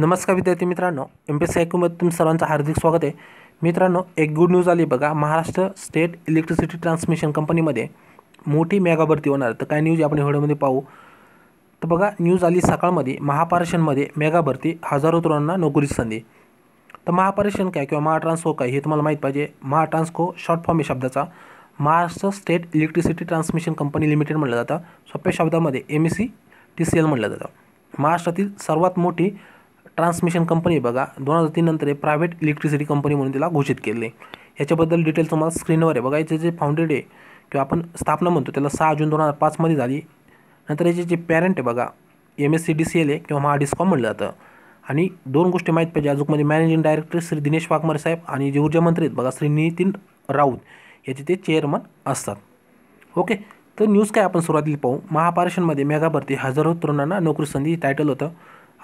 नमस्कार विद्यार्थी मित्रांनो एम पी एस सी ऐकूमध्ये तुम सर्वांचं हार्दिक स्वागत आहे. मित्रांनो एक गुड न्यूज आली बघा. महाराष्ट्र स्टेट इलेक्ट्रिसिटी ट्रान्समिशन कंपनीमध्ये मोठी मेगा भरती होणार तर काय न्यूज आपण व्हिडिओमध्ये पाहू. तर बघा न्यूज आली सकाळमध्ये महापारेषणमध्ये मेगा भरती हजारो तरुणांना नोकरीची संधी. तर महापारेषण काय किंवा महाट्रान्सको काय हे तुम्हाला माहीत पाहिजे. महाट्रान्सको शॉर्ट फॉर्म आहे शब्दाचा. Maharashtra state electricity transmission company limited म्हटलं जातं. सोप्या शब्दामध्ये M E C T C L म्हटलं जातं. महाराष्ट्रातील सर्वात मोठी ट्रान्समिशन कंपनी बघा. दोन हजार तीन नंतर प्रायव्हेट इलेक्ट्रिसिटी कंपनी म्हणून तिला घोषित केले. याच्याबद्दल डिटेल तुम्हाला स्क्रीनवर आहे. बघा याचे जे फाउंडेड आहे किंवा आपण स्थापना म्हणतो त्याला सहा जून दोन हजार पाचमध्ये झाली. नंतर याचे जे पॅरेंट आहे बघा M S E D C L आहे किंवा महाडिस्कॉम म्हणलं जातं. आणि दोन गोष्टी माहीत पाहिजे. अजूनमध्ये मॅनेजिंग डायरेक्टर श्री दिनेश वाघमारे साहेब आणि जे ऊर्जामंत्री आहेत बघा श्री नितीन राऊत याचे ते चेअरमन असतात. ओके तर न्यूज काय आपण सुरुवातीला पाहू? महापारेषणमध्ये मेगा भरती हजारो तरुणांना नोकरी संधी टायटल होतं.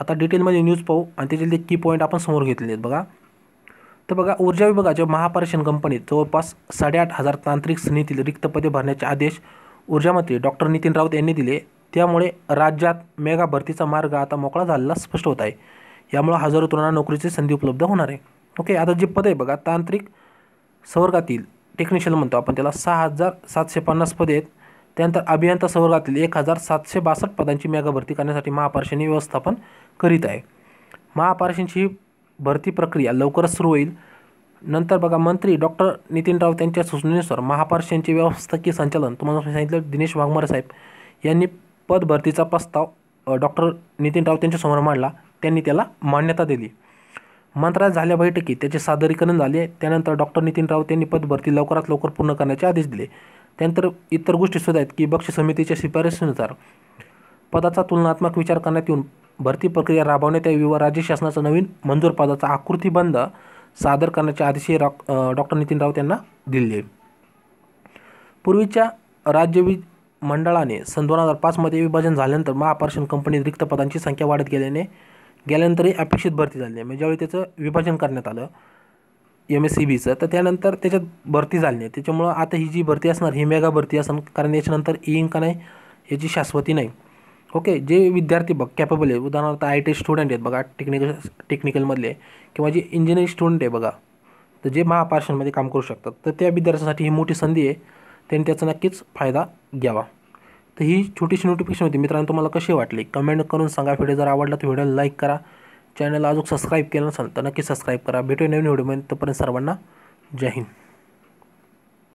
आता डिटेलमध्ये न्यूज पाहू आणि त्याच्यातले की पॉईंट आपण समोर घेतलेले आहेत बघा. तर बघा ऊर्जा विभागाच्या महापारेषण कंपनीत जवळपास साडेआठ हजार तांत्रिक श्रेणीतील रिक्त पदे भरण्याचे आदेश ऊर्जामंत्री डॉक्टर नितीन राऊत यांनी दिले. त्यामुळे राज्यात मेगा भरतीचा मार्ग आता मोकळा झालेला स्पष्ट होत आहे. यामुळे हजारो तरुणांना नोकरीची संधी उपलब्ध होणार आहे. ओके आता जे पद आहे बघा तांत्रिक संवर्गातील टेक्निशियल म्हणतो आपण त्याला सहा हजार सातशे पन्नास पदे आहेत. त्यानंतर अभियंता संवर्गातील एक हजार सातशे बासष्ट पदांची मेगा भरती करण्यासाठी महापारेषणी व्यवस्थापन करीत आहे. महापारेषणची ही भरती प्रक्रिया लवकरच सुरू होईल. नंतर बघा मंत्री डॉक्टर नितीन राऊत यांच्या सूचनेनुसार महापारेषणचे व्यवस्थाकीय संचालन तुम्हाला सांगितलं दिनेश वाघमारे साहेब यांनी पद भरतीचा प्रस्ताव डॉक्टर नितीन राऊत यांच्यासमोर मांडला. त्यांनी त्याला मान्यता दिली. मंत्रालयात झाल्या बैठकीत त्याचे सादरीकरण झाले. त्यानंतर डॉक्टर नितीन राऊत यांनी पदभरती लवकरात लवकर पूर्ण करण्याचे आदेश दिले. त्यानंतर इतर गोष्टी सुद्धा आहेत की बक्षी समितीच्या शिफारसीनुसार पदाचा तुलनात्मक विचार करण्यात येऊन भरती प्रक्रिया राबवण्यात यावी व राज्य शासनाचा नवीन मंजूर पदाचा आकृतीबंध सादर करण्याचे आदेशही रॉ डॉक्टर नितीन राऊत यांना दिले. पूर्वीच्या राज्य वि मंडळाने सन दोन हजार पाचमध्ये विभाजन झाल्यानंतर महापारेषण कंपनीत रिक्त पदांची संख्या वाढत गेल्याने गेल्यानंतरही अपेक्षित भरती झाली म्हणजे ज्यावेळी त्याचं विभाजन करण्यात आलं एम एस सी बीचं तर त्यानंतर त्याच्यात भरती झाली नाही. त्याच्यामुळं आता ही जी भरती असणार ही मेगा भरती असणार कारण याच्यानंतर येईन का नाही याची शाश्वती नाही. ओके जे विद्यार्थी बघ कॅपेबल आहे. उदाहरणार्थ आय टी स्टुडंट आहेत बघा टेक्निकल टेक्निकलमधले किंवा जे इंजिनिअरिंग स्टुडंट आहे बघा तर जे महापारेषणमध्ये काम करू शकतात तर त्या विद्यार्थ्यांसाठी ही मोठी संधी आहे त्यांनी त्याचा नक्कीच फायदा घ्यावा. तर ही छोटीशी नोटिफिकेशन होती. मित्रांनो तुम्हाला कशी वाटली? कमेंट करून सांगा. व्हिडिओ जर आवडला तर व्हिडिओला लाईक करा. चॅनलला अजून सबस्क्राईब केलं नसेल तर नक्की सबस्क्राईब करा. भेटू नवीन व्हिडिओमध्ये तोपर्यंत सर्वांना जय हिंद.